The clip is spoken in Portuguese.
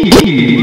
Ih!